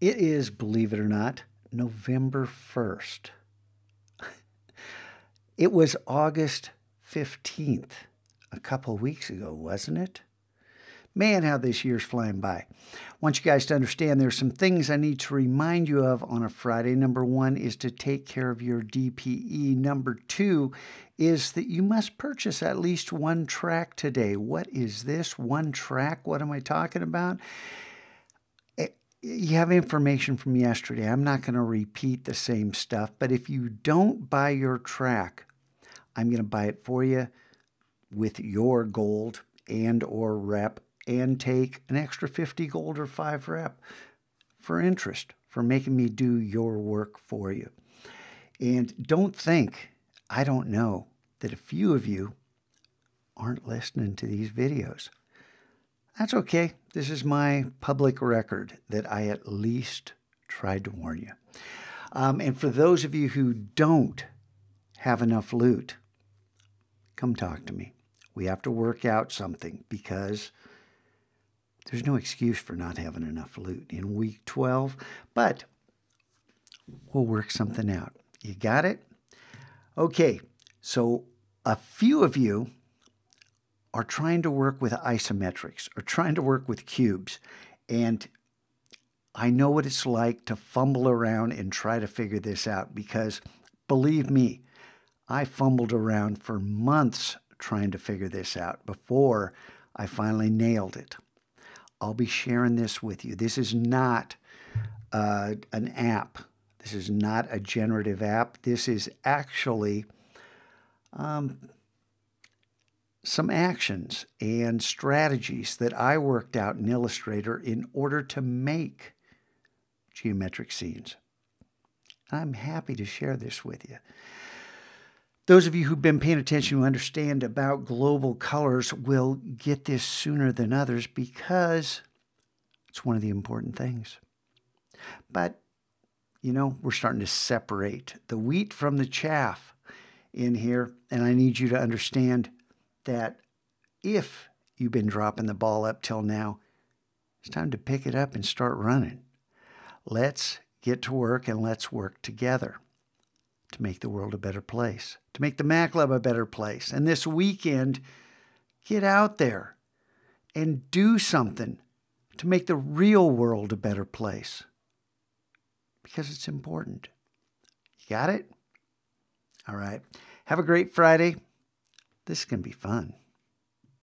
It is, believe it or not, November 1st. it was August 15th, a couple weeks ago, wasn't it? Man, how this year's flying by. I want you guys to understand there's some things I need to remind you of on a Friday. Number one is to take care of your DPE. Number two is that you must purchase at least one track today. What is this? One track? What am I talking about? You have information from yesterday. I'm not going to repeat the same stuff, but if you don't buy your track, I'm going to buy it for you with your gold and or rep and take an extra 50 gold or 5 rep for interest for making me do your work for you. And don't think I don't know that a few of you aren't listening to these videos. That's okay. This is my public record that I at least tried to warn you. Um, and for those of you who don't have enough loot, come talk to me. We have to work out something because there's no excuse for not having enough loot in week 12, but we'll work something out. You got it? Okay, so a few of you are trying to work with isometrics or trying to work with cubes. And I know what it's like to fumble around and try to figure this out because believe me, I fumbled around for months trying to figure this out before I finally nailed it. I'll be sharing this with you. This is not uh, an app. This is not a generative app. This is actually um, some actions and strategies that I worked out in Illustrator in order to make geometric scenes. I'm happy to share this with you. Those of you who've been paying attention who understand about global colors will get this sooner than others because it's one of the important things. But, you know, we're starting to separate the wheat from the chaff in here. And I need you to understand that if you've been dropping the ball up till now, it's time to pick it up and start running. Let's get to work and let's work together to make the world a better place, to make the Mac Lab a better place. And this weekend, get out there and do something to make the real world a better place because it's important. You got it? All right. Have a great Friday. This to be fun.